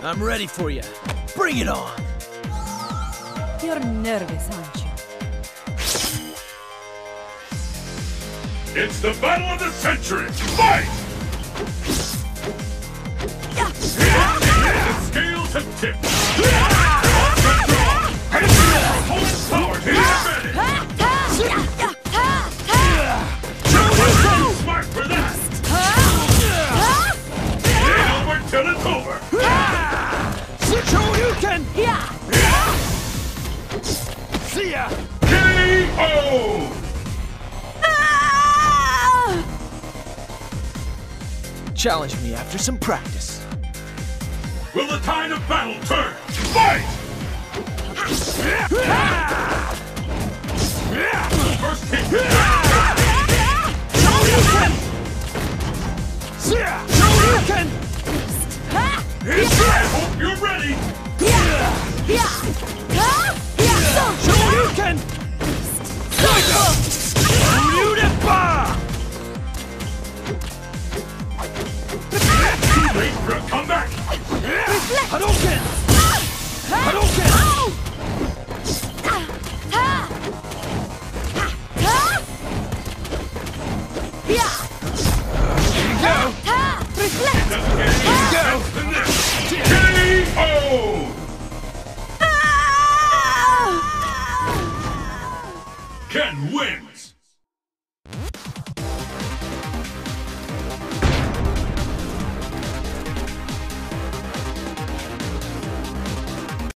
I'm ready for you. Bring it on. You're nervous, aren't you? It's the battle of the century! Fight! The scales have tipped! Shoryuken! See ya! K.O. Challenge me after some practice. Will the tide of battle turn? Fight! 呀 wins!